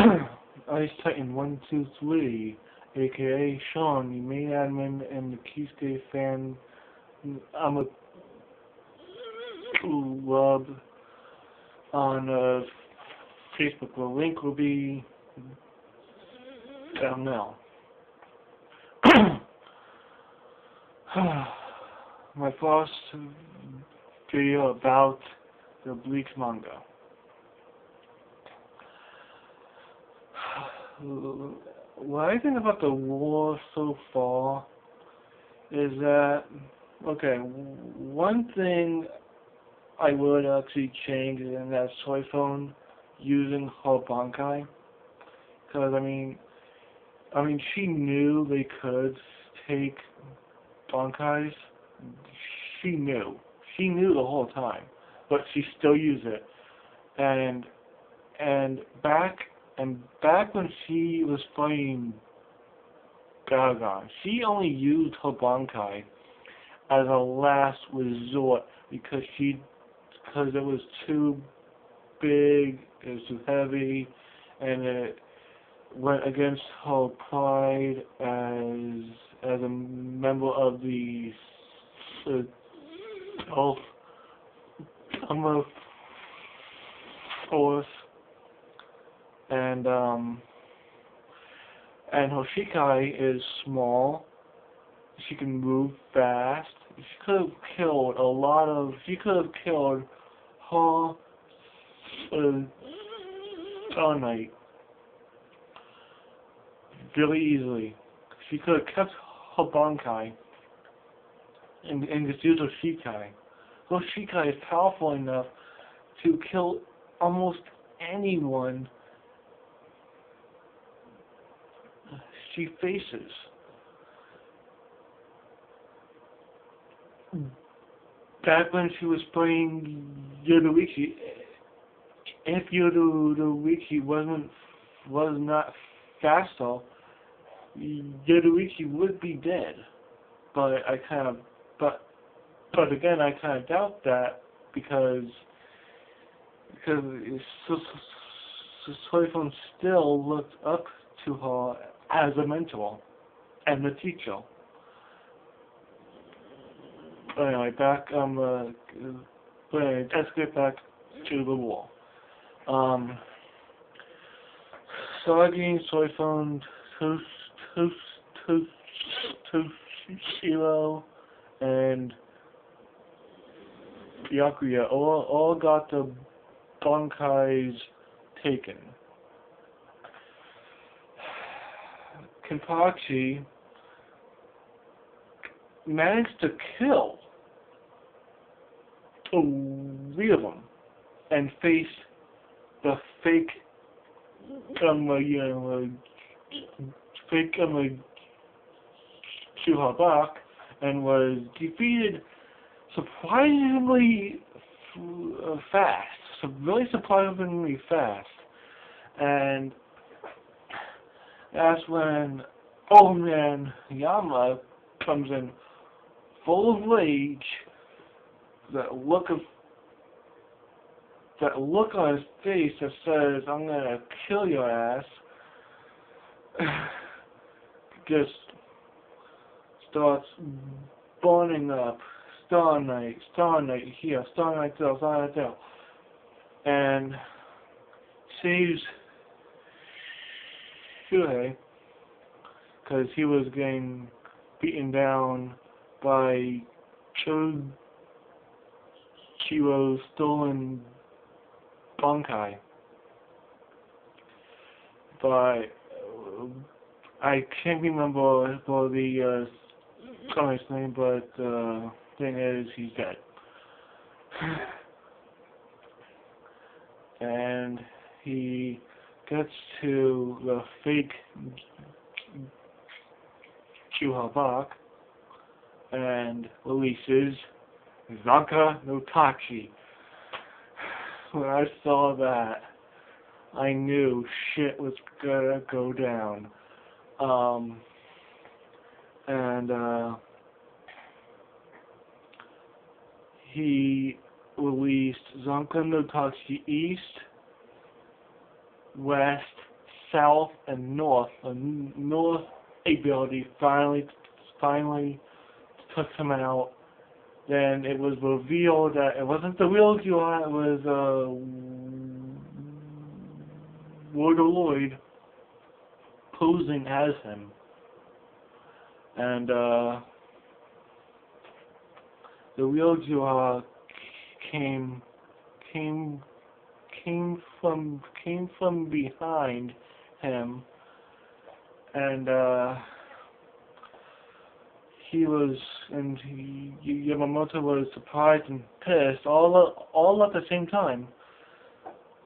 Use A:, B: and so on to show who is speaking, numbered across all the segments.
A: Ice Titan 123, aka Sean, the main admin and the Kisuke fan. I'm a club on uh, Facebook. The link will be down now. My first video about the Bleach manga. Uh, what I think about the war so far is that, okay, one thing I would actually change is in that soy phone using her Bankai. Because, I mean, I mean, she knew they could take Bankais. She knew. She knew the whole time. But she still used it. And, and back and back when she was fighting Gaga, she only used her Bankai as a last resort because she because it was too big, it was too heavy, and it went against her pride as as a member of the uh, Gulf Summer Force and um and Hoshikai is small. She can move fast. She could have killed a lot of. She could have killed her uh, Star Knight really easily. She could have kept her Bankai and, and just used her Shikai. Her Shikai is powerful enough to kill almost anyone she faces. Back when she was playing Yoruichi, if Yoruichi wasn't was not fast all, Yoruichi would be dead. But I kind of, but but again, I kind of doubt that because because Soifon still looked up to her as a mentor and a teacher. Anyway, back um uh, but anyway, let's get back to the war. Um Sagi, Soifon, Toast Toast Toast Toshiro and Byakuya all all got the Bankais taken. Kenpachi managed to kill three of them and face the fake um, uh, you know, uh, fake um, uh, and was defeated surprisingly uh, fast, really surprisingly fast, and that's when old man Yama comes in full of rage, that look of that look on his face that says, I'm gonna kill your ass just starts burning up Star Knight, Star Knight here, Star Knight there, Star Knight there. And saves Shuhei because he was getting beaten down by Chojiro's stolen Bankai. But uh, I can't remember for the uh, comic's name, but uh, thing is, he's dead. and he gets to the fake Juhabak and releases Zanka no Tachi. When I saw that, I knew shit was gonna go down. Um, and, uh, he released Zanka no Tachi East, West, south and north. The north ability finally, finally took him out. Then it was revealed that it wasn't the real Juha, it was uh, Warder Lloyd posing as him. And uh, the real Juha came came came from came from behind him and uh he was and he, Yamamoto was surprised and pissed all all at the same time.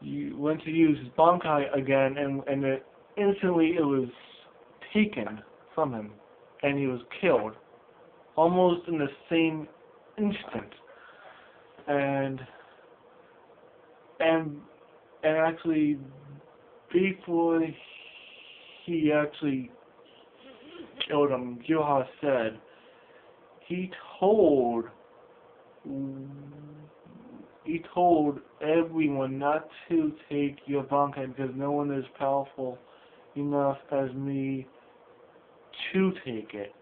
A: You went to use his Bankai again and and it, instantly it was taken from him and he was killed almost in the same instant. And and and actually before he actually killed him, Juha said he told he told everyone not to take your Bankai because no one is powerful enough as me to take it.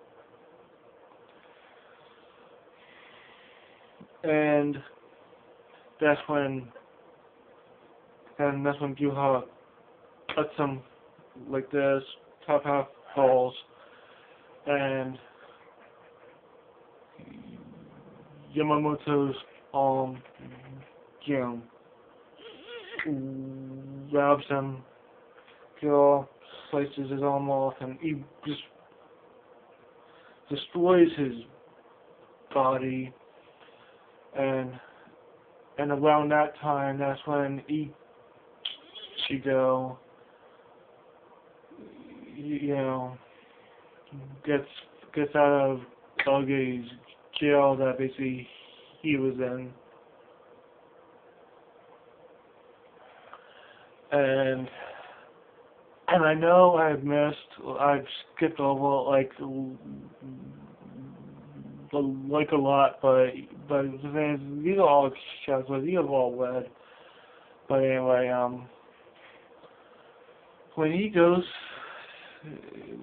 A: And that's when and that's when Juha cuts him like this, top half falls, and Yamamoto's um, know, grabs him, Joe slices his arm off, and he just destroys his body, and and around that time, that's when Ichigo, you go, you know, gets gets out of Kage's jail that basically he was in. And and I know I've missed, I've skipped over like like a lot, but but these are all but these are all read. But anyway, um, when he goes,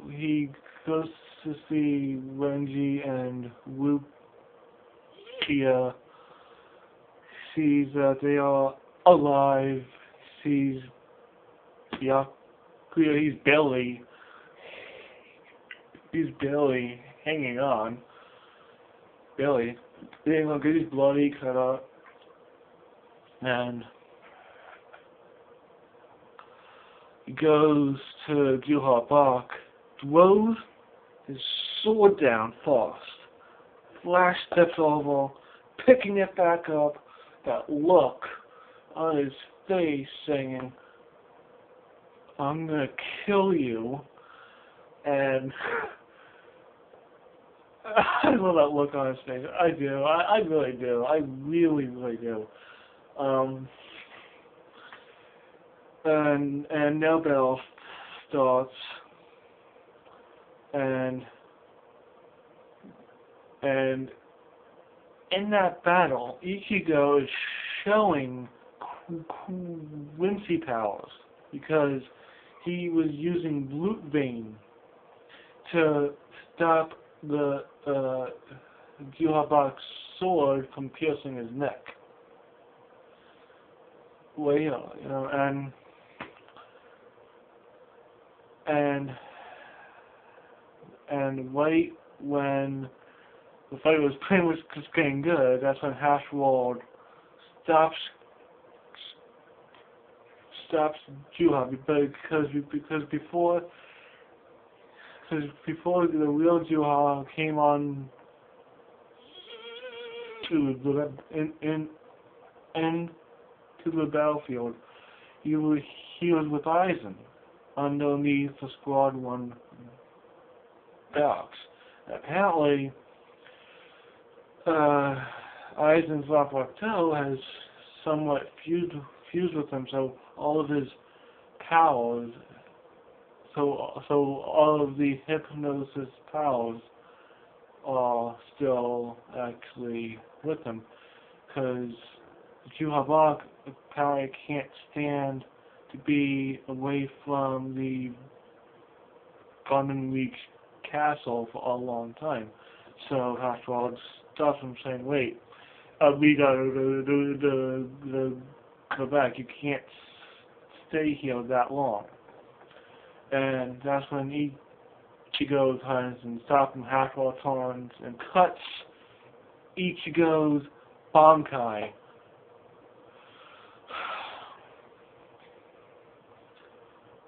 A: he goes to see Renji and Rukia, sees that they are alive, sees yeah, he's barely, he's barely hanging on. Barely. Like he's bloody cut up. And he goes to Juha Bach, throws his sword down fast, flash steps over, picking it back up, that look on his face saying, I'm gonna kill you, and I love that look on his face. I do. I, I really do. I really, really do. Um, and and Nobel starts, and and in that battle, Ichigo is showing Quincy powers because he was using Blut Vene to stop the uh, Juhabak's sword from piercing his neck. Well, you know, and and and right when the fight was pretty much just getting good, that's when Haschwalth stops stops Juha because because before because before the real Juha came on to the in in to the battlefield, he was he was with Aizen underneath the Squad One box. Apparently, uh, Aizen's Laplato has somewhat fused fused with him, so all of his powers, so so all of the hypnosis powers are still actually with him, because Juhabak apparently can't stand to be away from the Reach castle for a long time. So Haschwalth stops him saying, wait, uh, we gotta go back. You can't stay here that long. And that's when Ichigo turns and stops him, Haschwalth turns and cuts Ichigo's Bankai.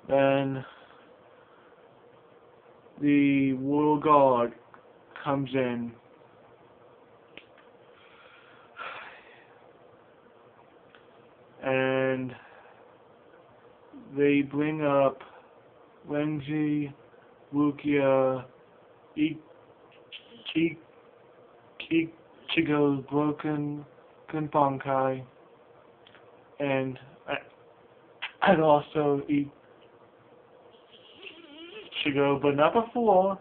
A: Then the Royal Guard comes in. And they bring up Renji, Rukia, Ichigo's broken Gunbankai, and I, and also Ichigo, but not before,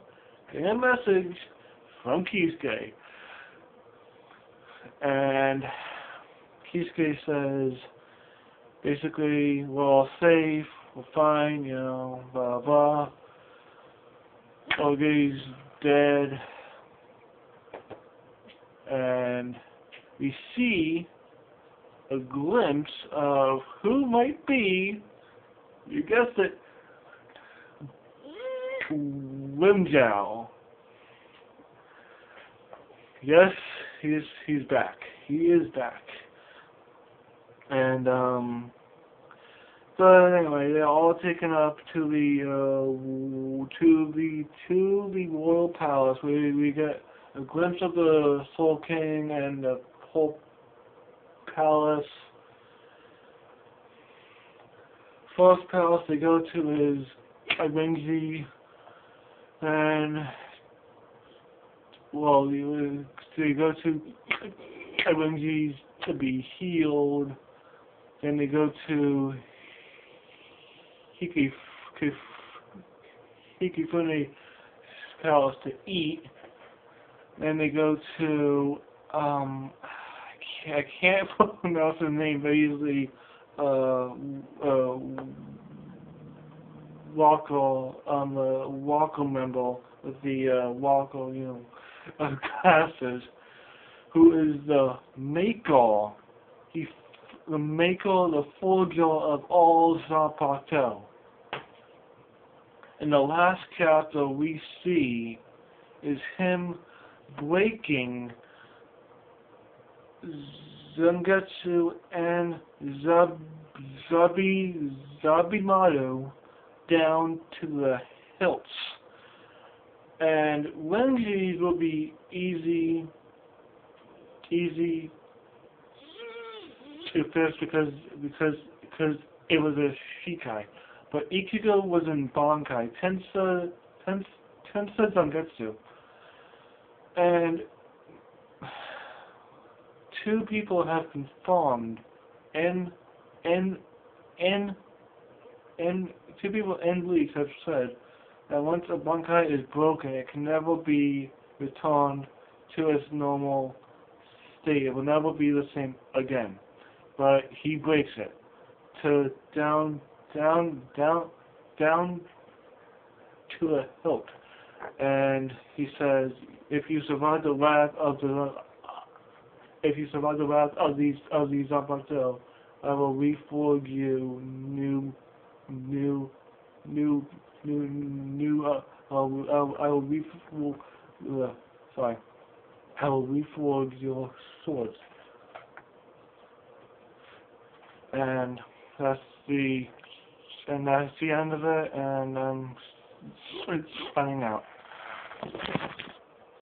A: getting a message from Kisuke. And Kisuke says, basically, we're all safe, we're fine, you know, blah blah. Oge's dead. And we see a glimpse of who might be, you guessed it, Grimmjow. Yes, he's he's back. He is back. And um but anyway, they're all taken up to the uh to the to the royal palace where we get a glimpse of the Soul King and the whole palace. First palace they go to is Ibenji and well, you, you go to Ibenji's to be healed. Then they go to Hiki Hikifune palace to eat. Then they go to um I can't, pronounce his name, but he's the uh uh Wako um the Wako member with the uh you know, uh, classes, who is the maker he the maker, the forger of all Zanpakutō. In the last chapter we see is him breaking Zangetsu and Zab Zabi Zabimaru down to the hilts. And Renji's will be easy easy to finish because because because it was a Shikai. But Ichigo was in Bankai. Tensa Tensa Tensa Zangetsu. And two people have confirmed and and and and two people in leaks have said that once a Bankai is broken it can never be returned to its normal state. It will never be the same again. But he breaks it to down down down down to a hilt. And he says, if you survive the wrath of the if you survive the wrath of these of these Zanpakutō, I will reforge you new new new new new uh, I will, reforge uh, sorry I will reforge your swords. And that's the and that's the end of it and um it's finding out